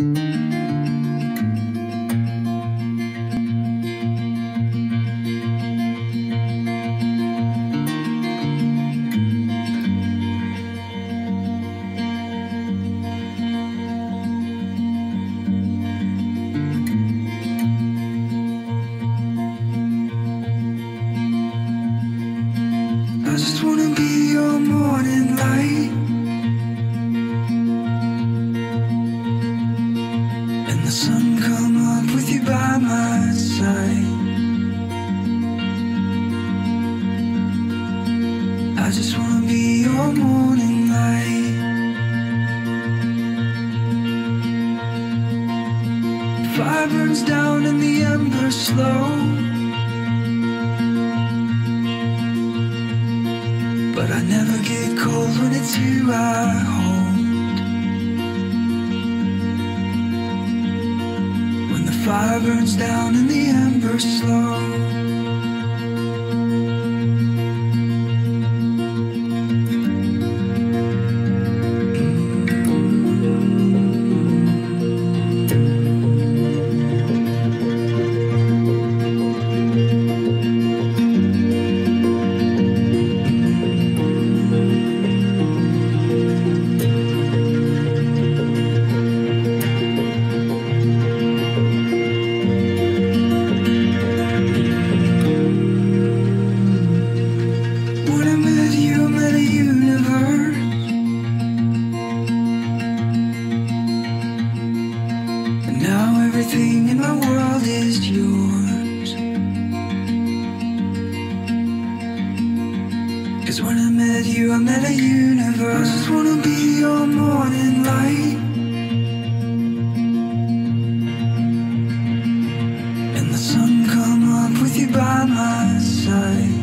I burns down and the embers slow. But I never get cold when it's you I hold. When the fire burns down and the embers slow. Met you, I met a universe. I just wanna be your morning light. And the sun come up with you by my side.